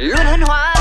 luôn hân hoan.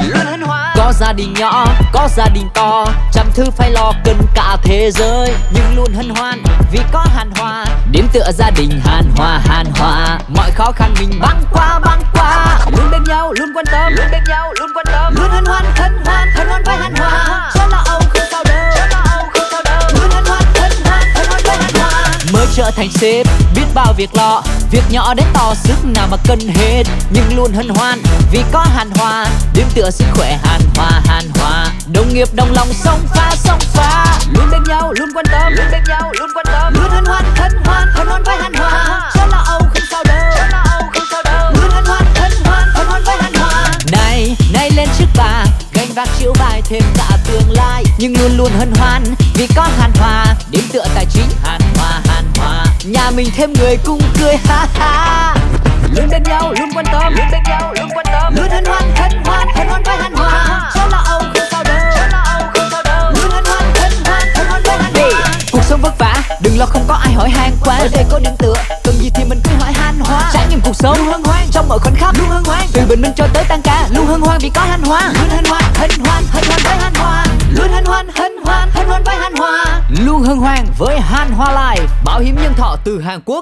Luôn hân hoan. Có gia đình nhỏ có gia đình to trăm thứ phải lo cần cả thế giới. Nhưng luôn hân hoan vì có hàn hòa điểm tựa gia đình hàn hòa hàn hòa mọi khó khăn mình băng qua băng qua. Luôn bên nhau luôn quan tâm. Luôn bên nhau luôn quan tâm. Luôn hân hoan hân hoan hân hoan với hàn hòa cho là âu không sao đâu. Cho là âu không sao đâu. Luôn hân hoan hân hoan hân hoan với hàn hòa mới trở thành sếp biết bao việc lo việc nhỏ đến to sức nào mà cần hết, nhưng luôn hân hoan. Vì có hàn hòa điểm tựa sức khỏe hàn hòa hàn hòa đồng nghiệp đồng lòng sông pha sông pha. Luôn bên nhau, luôn quan tâm. Luôn bên nhau, luôn quan tâm. Luôn hân hoan hân hoan hân hoan với hàn hòa cho là âu, không sao đâu. Cho là âu, không sao đâu. Luôn hân hoan hân hoan hân hoan với hàn hòa này này lên trước bà gánh vác chịu bài thêm cả tương lai. Nhưng luôn luôn hân hoan, vì có hàn hòa điểm tựa tài nhà mình thêm người cùng cười ha ha. Luôn bên nhau luôn quan tâm. Luôn bên nhau luôn quan tâm. Luôn hân hoan hân hoan hân hoan với hàn hòa cho là âu không sao đâu cho là âu không sao đâu luôn hân hoan hân hoan hân hoan với hàn hòa cuộc sống vất vả đừng lo không có ai hỏi han quá. Ở đây có điểm tựa cần gì thì mình cứ hỏi han hóa trải nghiệm cuộc sống luôn hân hoan. trong mọi khoảnh khắc. Luôn hân hoan. Từ bình minh cho tới tăng ca. Luôn hân hoan vì có hân hoan luôn hân hoan hân hoan hân hoan với hân hoan. Luôn hân hoan hân hoan hân hoan với hân hoan luôn hân hoan với Han hoa life bảo hiểm nhân thọ từ hàn quốc.